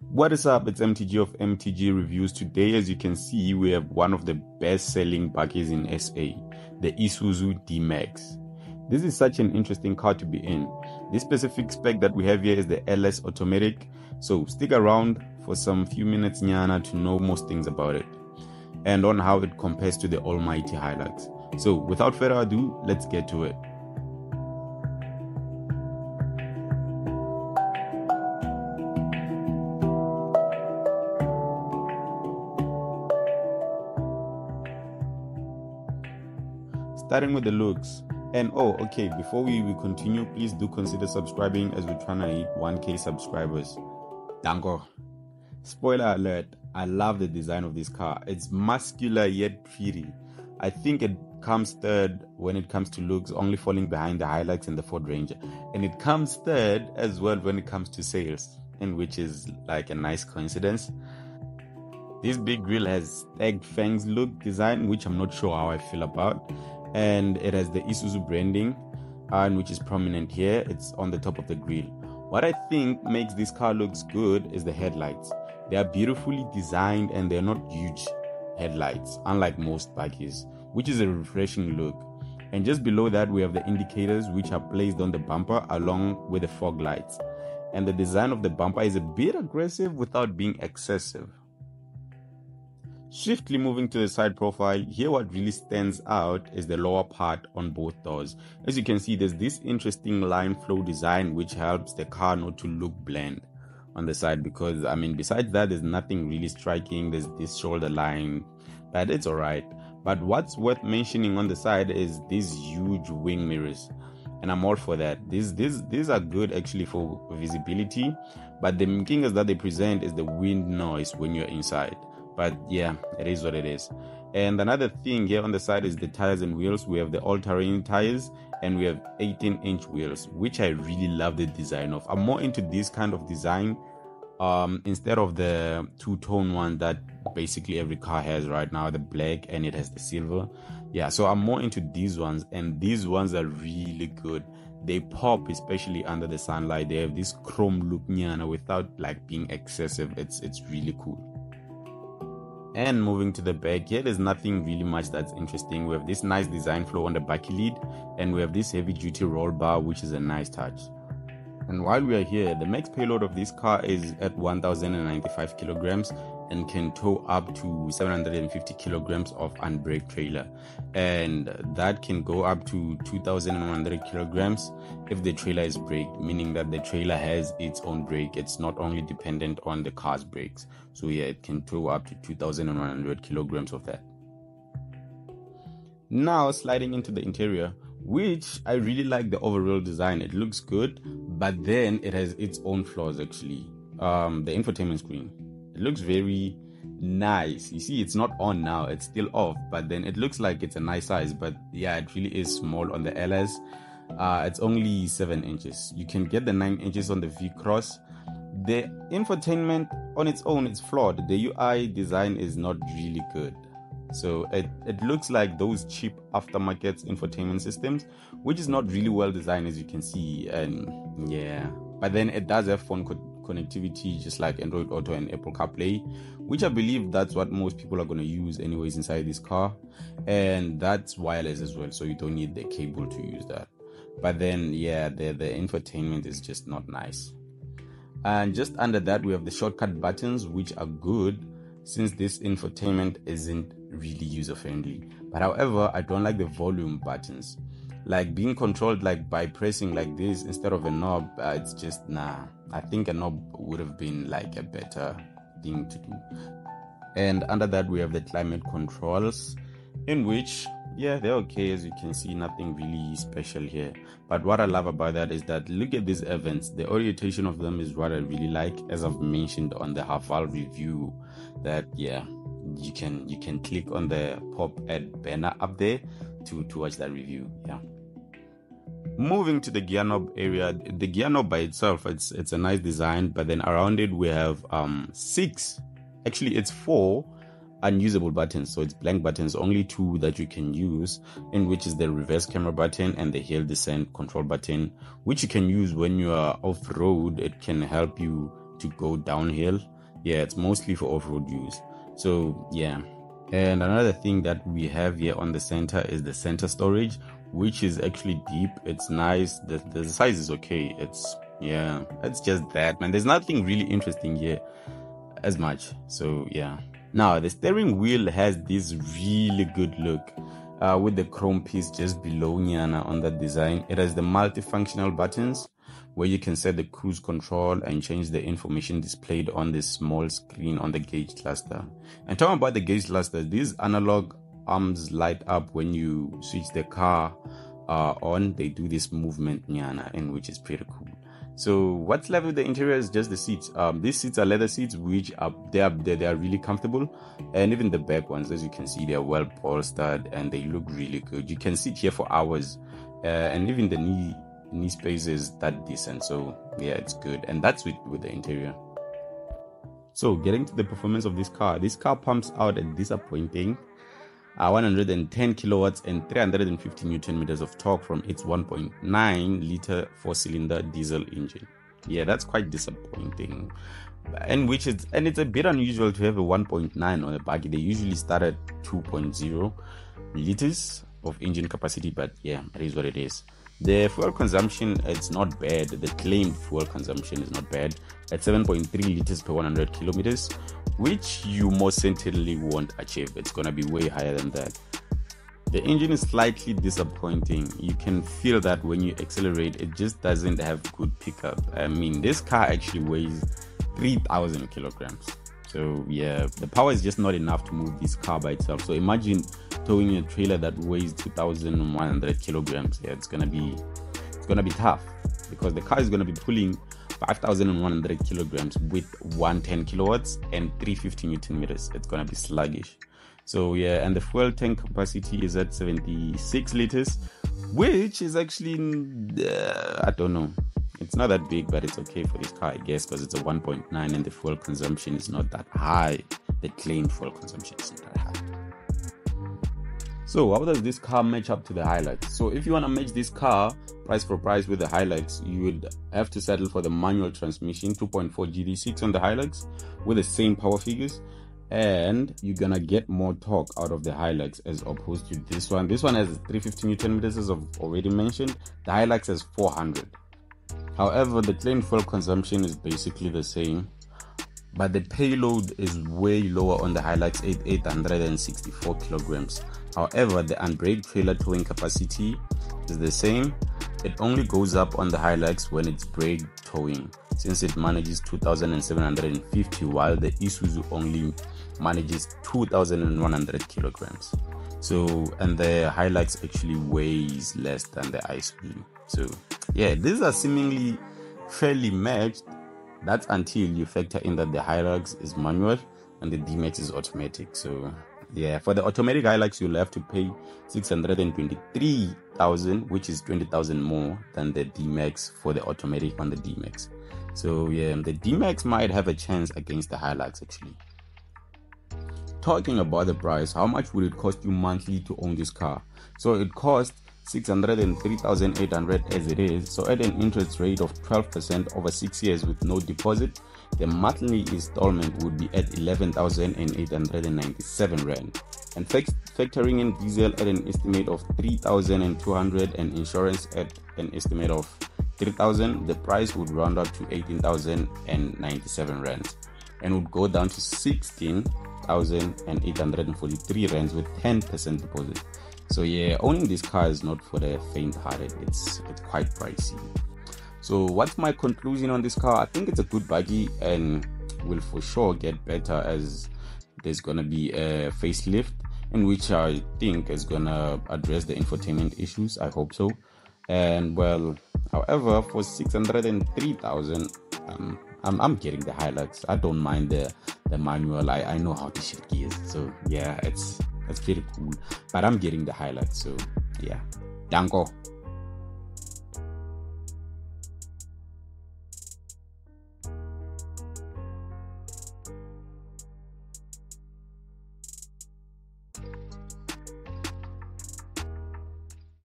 What is up? It's MTG of MTG Reviews. Today, as you can see, we have one of the best selling bakkies in SA, the Isuzu D-Max. This is such an interesting car to be in. This specific spec that we have here is the LS Automatic, so stick around for some few minutes nyana to know most things about it and on how it compares to the almighty Hilux. So without further ado, let's get to it. Starting with the looks. And oh okay before we, we continue please do consider subscribing as we're trying to hit 1k subscribers. Dango spoiler alert i love the design of this car. It's muscular yet pretty. I think it comes third when it comes to looks only falling behind the Hilux and the ford ranger. And it comes third as well when it comes to sales and which is like a nice coincidence. This big grill has egg fangs look design which i'm not sure how i feel about and it has the Isuzu branding, uh, and which is prominent here. It's on the top of the grill. What I think makes this car looks good is the headlights. They are beautifully designed and they're not huge headlights, unlike most bakkies, which is a refreshing look. And just below that, we have the indicators which are placed on the bumper along with the fog lights. And the design of the bumper is a bit aggressive without being excessive. Swiftly moving to the side profile, here what really stands out is the lower part on both doors. As you can see, there's this interesting line flow design which helps the car not to look bland on the side because I mean besides that there's nothing really striking. There's this shoulder line, but it's alright. But what's worth mentioning on the side is these huge wing mirrors. And I'm all for that. These these these are good actually for visibility, but the thing is that they present is the wind noise when you're inside but yeah it is what it is. And another thing here on the side is the tires and wheels. We have the all-terrain tires and we have 18 inch wheels which i really love the design of. I'm more into this kind of design um, instead of the two-tone one that basically every car has right now the black and it has the silver. Yeah so i'm more into these ones and these ones are really good. They pop especially under the sunlight. They have this chrome look nyana without like being excessive. It's it's really cool and moving to the back here there's nothing really much that's interesting. We have this nice design flow on the back lead and we have this heavy duty roll bar which is a nice touch. And while we are here the max payload of this car is at 1095 kilograms and can tow up to 750 kilograms of unbraked trailer. And that can go up to 2100 kilograms if the trailer is braked meaning that the trailer has its own brake. It's not only dependent on the car's brakes. So yeah it can tow up to 2100 kilograms of that. Now sliding into the interior which I really like the overall design. It looks good, but then it has its own flaws actually. Um, the infotainment screen it looks very nice. You see, it's not on now, it's still off, but then it looks like it's a nice size. But yeah, it really is small on the LS. Uh, it's only 7 inches. You can get the 9 inches on the V Cross. The infotainment on its own is flawed. The UI design is not really good. So it, it looks like those cheap aftermarket infotainment systems, which is not really well designed as you can see. And yeah, but then it does have phone connectivity just like Android Auto and Apple CarPlay, which I believe that's what most people are going to use anyways inside this car. And that's wireless as well, so you don't need the cable to use that. But then, yeah, the, the infotainment is just not nice. And just under that, we have the shortcut buttons, which are good since this infotainment isn't really user friendly. But however, I don't like the volume buttons like being controlled like by pressing like this instead of a knob uh, it's just nah. I think a knob would have been like a better thing to do. And under that we have the climate controls in which yeah they're okay as you can see nothing really special here. But what i love about that is that look at these events. The orientation of them is what i really like as i've mentioned on the Haval review that yeah you can you can click on the pop ad banner up there to to watch that review yeah moving to the gear knob area the gear knob by itself it's it's a nice design but then around it we have um six actually it's four unusable buttons so it's blank buttons only two that you can use in which is the reverse camera button and the hill descent control button which you can use when you are off road it can help you to go downhill. Yeah, it's mostly for off-road use. So yeah. And another thing that we have here on the center is the center storage, which is actually deep. It's nice. The, the size is okay. It's yeah, it's just that man. There's nothing really interesting here as much. So yeah. Now the steering wheel has this really good look. Uh, with the chrome piece just below Nyana on that design. It has the multifunctional buttons where you can set the cruise control and change the information displayed on the small screen on the gauge cluster. And talking about the gauge cluster, these analog arms light up when you switch the car uh, on. They do this movement, Nyana, and which is pretty cool. So what's left with the interior is just the seats. Um, these seats are leather seats, which are they are they, they are really comfortable, and even the back ones, as you can see, they are well bolstered and they look really good. You can sit here for hours, uh, and even the knee knee space is that decent. So yeah, it's good, and that's with with the interior. So getting to the performance of this car, this car pumps out a disappointing uh, 110 kilowatts and 350 newton meters of torque from its 1.9 liter four cylinder diesel engine. Yeah, that's quite disappointing. And which is and it's a bit unusual to have a 1.9 on a bakkie. They usually start at 2.0 liters of engine capacity, but yeah, it is what it is. The fuel consumption it's not bad. The claimed fuel consumption is not bad at 7.3 liters per 100 kilometers, which you most certainly won't achieve. It's gonna be way higher than that. The engine is slightly disappointing. You can feel that when you accelerate, it just doesn't have good pickup. I mean, this car actually weighs 3,000 kilograms. So yeah, the power is just not enough to move this car by itself. So imagine towing a trailer that weighs 2,100 kilograms. Yeah, it's gonna be it's gonna be tough because the car is gonna be pulling 5,100 kilograms with 110 kilowatts and 350 newton meters. It's gonna be sluggish. So yeah, and the fuel tank capacity is at 76 liters, which is actually uh, I don't know it's not that big, but it's okay for this car, I guess, because it's a 1.9 and the fuel consumption is not that high. The claimed fuel consumption is not that high. So, how does this car match up to the Hilux? So, if you want to match this car price for price with the Hilux, you would have to settle for the manual transmission 2.4 GD6 on the Hilux with the same power figures and you're gonna get more torque out of the Hilux as opposed to this one. This one has 350 newton meters as I've already mentioned. The Hilux has 400. However, the claimed fuel consumption is basically the same, but the payload is way lower on the Hilux 8 864 kilograms. However, the unbraked trailer towing capacity is the same. It only goes up on the Hilux when it's brake towing, since it manages 2,750, while the Isuzu only manages 2,100 kilograms. So, and the Hilux actually weighs less than the Isuzu. So, yeah, these are seemingly fairly matched. That's until you factor in that the Hilux is manual and the D-Max is automatic. So, yeah, for the automatic Hilux, you'll have to pay 623,000, which is 20,000 more than the D-Max for the automatic on the D-Max. So, yeah, the D-Max might have a chance against the Hilux actually. Talking about the price, how much would it cost you monthly to own this car? So, it costs 603,800 as it is. So at an interest rate of 12% over 6 years with no deposit, the monthly installment would be at 11,897 rand. And factoring in diesel at an estimate of 3,200 and insurance at an estimate of 3,000, the price would round up to 18,097 rand and would go down to 16,843 rand with 10% deposit. So yeah, owning this car is not for the faint-hearted. It's it's quite pricey. So what's my conclusion on this car? I think it's a good bakkie and will for sure get better as there's gonna be a facelift in which I think is gonna address the infotainment issues. I hope so. And well, however, for six hundred and three thousand, um, I'm I'm getting the Hilux. I don't mind the the manual. I I know how to shift gears. So yeah, it's that's pretty cool. But I'm getting the Hilux, so yeah. Danko.